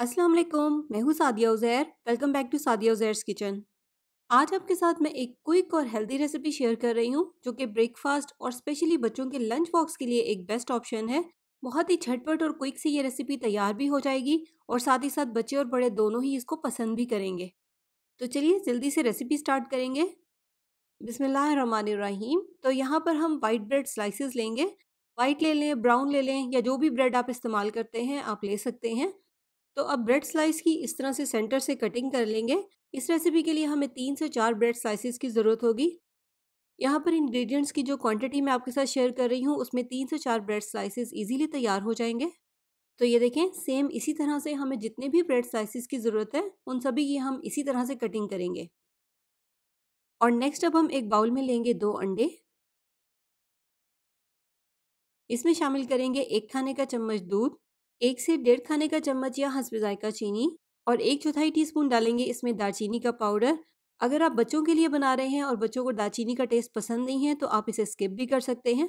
अस्सलाम वालेकुम मैं हूँ Sadia Uzair, welcome back to Sadia Uzair's kitchen. आज आपके साथ मैं एक क्विक और हेल्दी रेसिपी शेयर कर रही हूँ, जो कि ब्रेकफास्ट और स्पेशली बच्चों के लंच बॉक्स के लिए एक बेस्ट ऑप्शन है। बहुत ही झटपट और क्विक से ये रेसिपी तैयार भी हो जाएगी और साथ ही साथ बच्चे और बड़े दोनों ही इसको पसंद भी करेंगे। तो चलिए जल्दी से रेसिपी स्टार्ट करेंगे। बिसमीम तो यहाँ पर हम वाइट ब्रेड स्लाइसिस लेंगे। वाइट ले लें, ब्राउन ले लें, या जो भी ब्रेड आप इस्तेमाल करते हैं, आप ले सकते हैं। तो अब ब्रेड स्लाइस की इस तरह से सेंटर से कटिंग कर लेंगे। इस रेसिपी के लिए हमें तीन से चार ब्रेड स्लाइसिस की ज़रूरत होगी। यहाँ पर इंग्रेडिएंट्स की जो क्वांटिटी मैं आपके साथ शेयर कर रही हूँ, उसमें तीन से चार ब्रेड स्लाइसिस इजीली तैयार हो जाएँगे। तो ये देखें, सेम इसी तरह से हमें जितने भी ब्रेड स्लाइसिस की ज़रूरत है, उन सभी की हम इसी तरह से कटिंग करेंगे। और नेक्स्ट अब हम एक बाउल में लेंगे दो अंडे। इसमें शामिल करेंगे एक खाने का चम्मच दूध एक से डेढ़ खाने का चम्मच या हंसब जायका चीनी और एक चौथाई टीस्पून डालेंगे इसमें दालचीनी का पाउडर। अगर आप बच्चों के लिए बना रहे हैं और बच्चों को दालचीनी का टेस्ट पसंद नहीं है तो आप इसे स्किप भी कर सकते हैं।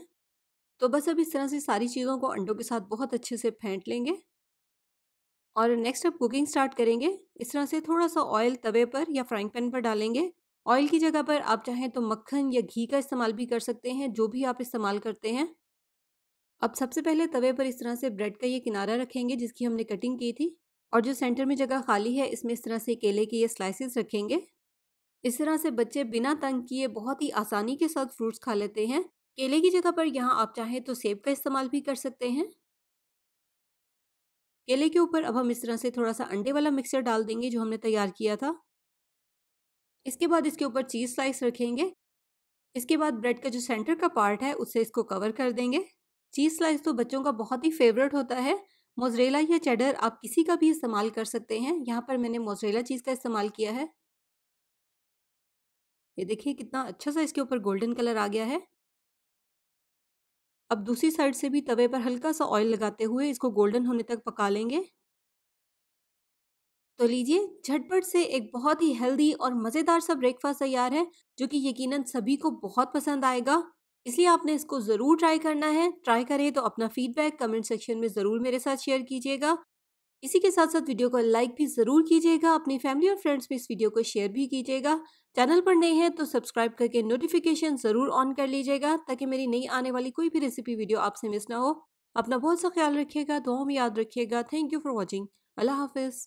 तो बस अब इस तरह से सारी चीज़ों को अंडों के साथ बहुत अच्छे से फेंट लेंगे। और नेक्स्ट अब कुकिंग स्टार्ट करेंगे। इस तरह से थोड़ा सा ऑयल तवे पर या फ्राइंग पैन पर डालेंगे। ऑयल की जगह पर आप चाहें तो मक्खन या घी का इस्तेमाल भी कर सकते हैं, जो भी आप इस्तेमाल करते हैं। अब सबसे पहले तवे पर इस तरह से ब्रेड का ये किनारा रखेंगे, जिसकी हमने कटिंग की थी, और जो सेंटर में जगह खाली है, इसमें इस तरह से केले के ये स्लाइसिस रखेंगे। इस तरह से बच्चे बिना तंग किए बहुत ही आसानी के साथ फ्रूट्स खा लेते हैं। केले की जगह पर यहाँ आप चाहें तो सेब का इस्तेमाल भी कर सकते हैं। केले के ऊपर अब हम इस तरह से थोड़ा सा अंडे वाला मिक्सर डाल देंगे, जो हमने तैयार किया था। इसके बाद इसके ऊपर चीज़ स्लाइस रखेंगे। इसके बाद ब्रेड का जो सेंटर का पार्ट है, उससे इसको कवर कर देंगे। चीज़ स्लाइस तो बच्चों का बहुत ही फेवरेट होता है। मोजरेला या चेडर आप किसी का भी इस्तेमाल कर सकते हैं। यहाँ पर मैंने मोजरेला चीज़ का इस्तेमाल किया है। ये देखिए कितना अच्छा सा इसके ऊपर गोल्डन कलर आ गया है। अब दूसरी साइड से भी तवे पर हल्का सा ऑयल लगाते हुए इसको गोल्डन होने तक पका लेंगे। तो लीजिए, झटपट से एक बहुत ही हेल्दी और मज़ेदार सा ब्रेकफास्ट तैयार है, जो कि यकीनन सभी को बहुत पसंद आएगा। इसलिए आपने इसको ज़रूर ट्राई करना है। ट्राई करें तो अपना फीडबैक कमेंट सेक्शन में ज़रूर मेरे साथ शेयर कीजिएगा। इसी के साथ साथ वीडियो को लाइक भी ज़रूर कीजिएगा, अपनी फैमिली और फ्रेंड्स में इस वीडियो को शेयर भी कीजिएगा। चैनल पर नए हैं तो सब्सक्राइब करके नोटिफिकेशन ज़रूर ऑन कर लीजिएगा, ताकि मेरी नई आने वाली कोई भी रेसिपी वीडियो आपसे मिस ना हो। अपना बहुत सा ख्याल रखिएगा दुआ में याद रखिएगा। Thank you for watching. अल्लाह हाफिज़।